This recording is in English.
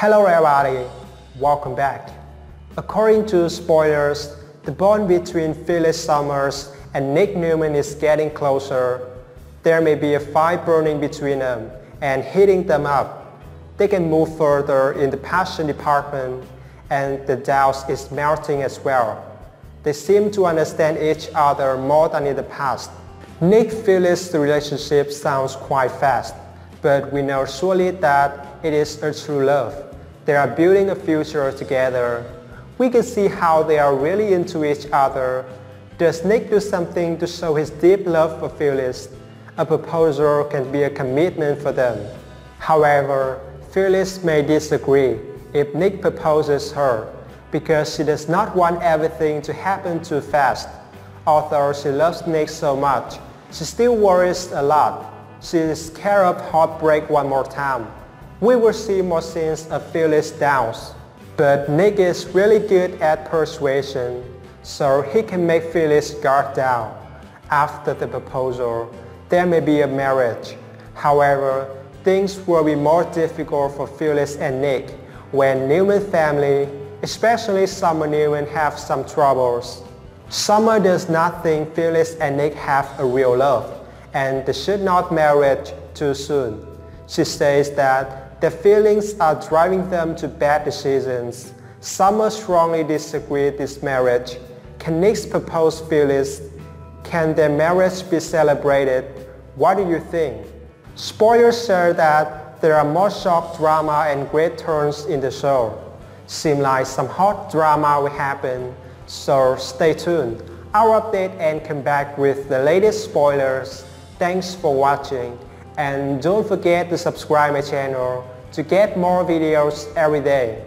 Hello everybody, welcome back. According to spoilers, the bond between Phyllis Summers and Nick Newman is getting closer. There may be a fire burning between them and heating them up. They can move further in the passion department and the doubt is melting as well. They seem to understand each other more than in the past. Nick Phyllis relationship sounds quite fast, but we know surely that it is a true love. They are building a future together. We can see how they are really into each other. Does Nick do something to show his deep love for Phyllis? A proposal can be a commitment for them. However, Phyllis may disagree if Nick proposes her because she does not want everything to happen too fast. Although she loves Nick so much, she still worries a lot. She is scared of heartbreak one more time we will see more scenes of Phyllis Downs. But Nick is really good at persuasion, so he can make Phyllis guard down. After the proposal, there may be a marriage. However, things will be more difficult for Phyllis and Nick when Newman family, especially Summer Newman, have some troubles. Summer does not think Phyllis and Nick have a real love, and they should not marry too soon. She says that their feelings are driving them to bad decisions. Some strongly disagree this marriage. Can Nick propose Phyllis? Can their marriage be celebrated? What do you think? Spoilers share that there are more shock drama and great turns in the show. Seem like some hot drama will happen, so stay tuned. I'll update and come back with the latest spoilers. Thanks for watching. And don't forget to subscribe my channel to get more videos every day.